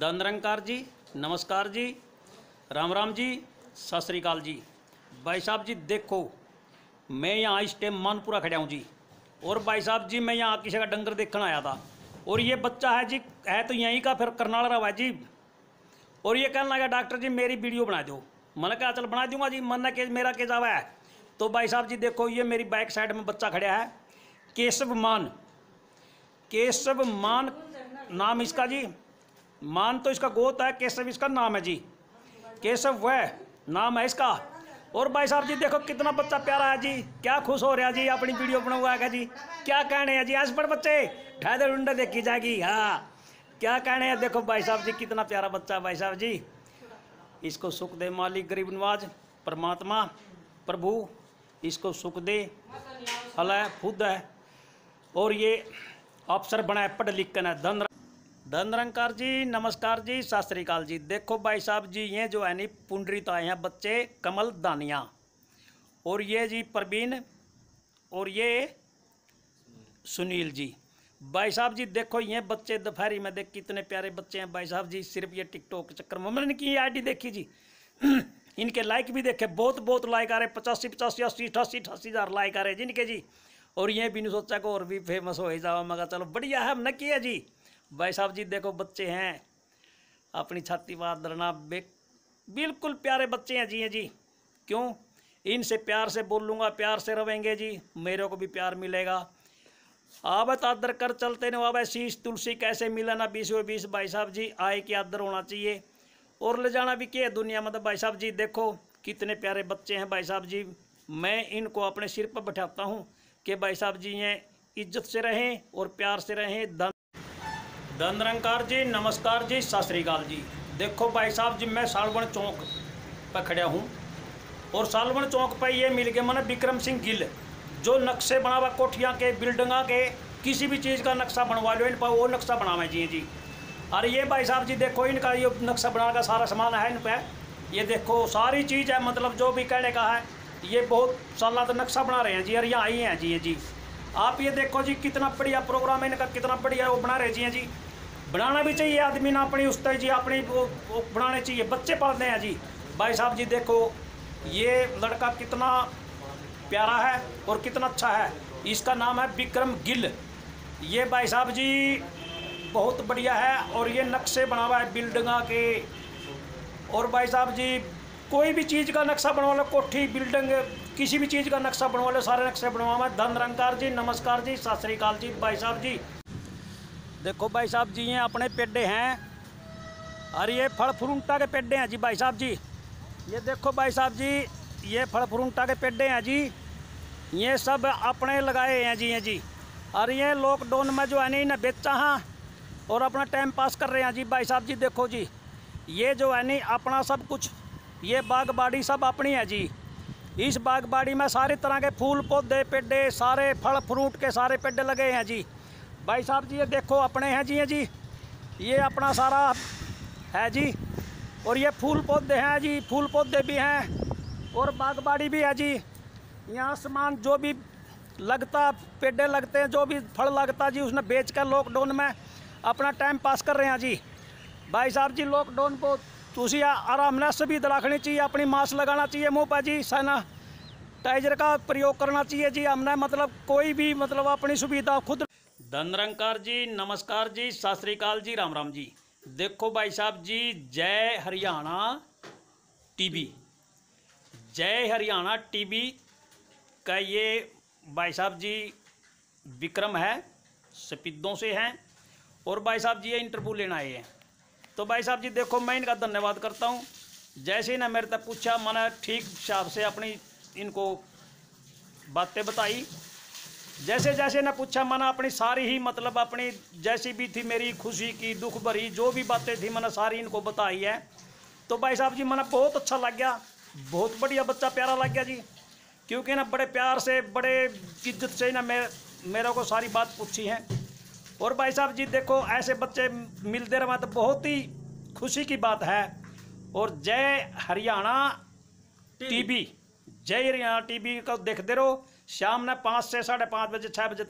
धन निरंकार जी, नमस्कार जी राम राम जी, सत श्रीकाल जी। भाई साहब जी, देखो, मैं यहाँ इस टाइम मानपुरा खड़ा हूँ जी। और भाई साहब जी, मैं यहाँ किसी का डंगर देखने आया था। और ये बच्चा है जी, है तो यहीं का फिर करनाल रहा है जी। और ये कहने लगा, डॉक्टर जी, मेरी वीडियो बना दो। मैंने कहा, चल बना दूँगा जी, मन के, मेरा के जावा है। तो भाई साहब जी, देखो, ये मेरी बैक साइड में बच्चा खड़ा है, केशव मान। केशव मान नाम इसका जी। मान तो इसका गोत है, केशव इसका नाम है जी। केशव वह नाम है इसका। और भाई साहब जी, देखो कितना बच्चा प्यारा है जी। क्या खुश हो रहा है जी, अपनी वीडियो बना हुआ है जी। क्या कहने हैं जी, आज पर बच्चे ढाई उंडा देखी जाएगी। हाँ क्या कहने हैं, देखो भाई साहब जी, कितना प्यारा बच्चा भाई साहब जी। इसको सुख दे मालिक, गरीब नवाज़, परमात्मा, प्रभु। इसको सुख दे हल है खुद है। और ये अफसर बना है पढ़ लिख कर धन धन निरंकार जी, नमस्कार जी, सत श्रीकाल जी। देखो भाई साहब जी, ये जो है नी पुंडरित आए हैं बच्चे कमल दानिया। और ये जी प्रवीण, और ये सुनील जी। भाई साहब जी, देखो ये बच्चे दोपहरी में देख कितने प्यारे बच्चे हैं। भाई साहब जी, सिर्फ़ ये टिकटॉक के चक्कर में। मैंने इनकी आईडी देखी जी। इनके लाइक भी देखे, बहुत बहुत लाइक आ रहे पचासी पचासी, अस्सी, अठासी अठासी हज़ार लाइक आ रहे जिनके जी। और ये भी नहीं सोचा को और भी फ़ेमस हो ही जाओ। मगर चलो, बढ़िया है, हमने किया जी। भाई साहब जी, देखो बच्चे हैं। अपनी छाती बात बे बिल्कुल प्यारे बच्चे हैं जी हैं जी। क्यों? इनसे प्यार से बोलूँगा प्यार से रहेंगे जी। मेरे को भी प्यार मिलेगा। आवत आदर कर चलते न अब शीश तुलसी कैसे मिला ना बीस व बीस? भाई साहब जी आए के आदर होना चाहिए। और ले जाना भी क्या है दुनिया में? तो भाई साहब जी, देखो कितने प्यारे बच्चे हैं भाई साहब जी। मैं इनको अपने सिर पर बैठाता हूँ कि भाई साहब जी ये इज़्ज़त से रहें और प्यार से रहें, धन धन निरंकार जी, नमस्कार जी, सत श्री अकाल जी। देखो भाई साहब जी, मैं सालवन चौक पर खड़ा हूँ और सालवन चौक पर ये मिल गया मैंने विक्रम सिंह गिल, जो नक्शे बना हुआ कोठियाँ के, बिल्डिंगा के, किसी भी चीज़ का नक्शा बनवा लो, इन पर वो नक्शा बनावे जी जी। अरे ये भाई साहब जी देखो, इनका ये नक्शा बनाने का सारा सामान है इन पर ये देखो, सारी चीज़ है मतलब जो भी कहने का है, ये बहुत साल तो नक्शा बना रहे हैं जी, और यहाँ आई हैं जी जी। आप ये देखो जी, कितना बढ़िया प्रोग्राम है, इनका कितना बढ़िया वो बना रहे जी, हैं जी। बनाना भी चाहिए आदमी ना अपनी उस जी अपनी वो, वो बनाने चाहिए बच्चे पढ़ते हैं जी भाई साहब जी देखो ये लड़का कितना प्यारा है और कितना अच्छा है इसका नाम है विक्रम गिल ये भाई साहब जी बहुत बढ़िया है और ये नक्शे बना हुआ है बिल्डिंगा के और भाई साहब जी कोई भी चीज़ का नक्शा बनवा लो कोठी बिल्डिंग किसी भी चीज़ का नक्शा बनवा लो सारे नक्शे बनवा हुआ धन रंकार जी नमस्कार जी सत श्रीकाल जी भाई साहब जी देखो भाई साहब जी, ये अपने पेडे हैं। और ये फल फ्रूंटा के पेडे हैं जी भाई साहब जी। ये देखो भाई साहब जी, ये फल फ्रूंटा के पेडे हैं जी। ये सब अपने लगाए हैं जी, ये जी। और ये लॉकडाउन में जो है नहीं इन्हें बेचा हाँ और अपना टाइम पास कर रहे हैं जी भाई साहब जी, देखो जी। ये जो है नहीं, अपना सब कुछ, ये बागबाड़ी सब अपनी है जी। इस बागबाड़ी में सारी तरह के फूल पौधे, पेडे, सारे फल फ्रूट के सारे पेडे लगे हैं जी। भाई साहब जी, ये देखो अपने हैं जी, ये जी। ये अपना सारा है जी। और ये फूल पौधे हैं जी, फूल पौधे भी हैं। और बागबाड़ी भी है जी। यहाँ सामान जो भी लगता, पेडे लगते हैं, जो भी फल लगता जी, उसने बेच कर लॉकडाउन में अपना टाइम पास कर रहे हैं जी। भाई साहब जी लॉकडाउन को तुसी आराम ने सभी रखनी चाहिए, अपनी मास्क लगाना चाहिए मुँह पर जी सैनिटाइजर का प्रयोग करना चाहिए जी, हमने मतलब कोई भी मतलब अपनी सुविधा खुद धनरंकार जी, नमस्कार जी, सत श्रीकाल जी, राम राम जी। देखो भाई साहब जी, जय हरियाणा टीवी। जय हरियाणा टीवी का ये भाई साहब जी विक्रम है सपिद्दों से हैं, और भाई साहब जी ये इंटरव्यू लेना आए हैं। तो भाई साहब जी देखो, मैं इनका धन्यवाद करता हूँ। जैसे ही ना मेरे तक पूछा, मैंने ठीक हिसाब से अपनी इनको बातें बताई। जैसे जैसे ना पूछा मैंने अपनी सारी ही मतलब अपनी जैसी भी थी मेरी खुशी की दुख भरी जो भी बातें थी मैंने सारी इनको बताई है। तो भाई साहब जी मैंने बहुत अच्छा लग गया। बहुत बढ़िया बच्चा प्यारा लग गया जी। क्योंकि ना बड़े प्यार से बड़े इज़्ज़त से ना मेरे मेरे को सारी बात पूछी है। और भाई साहब जी देखो ऐसे बच्चे मिलते रहे तो बहुत ही खुशी की बात है। और जय हरियाणा टीवी जय हरियाणा टीवी को देखते रहो। शाम ने पाँच से साढ़े पाँच बजे छः बजे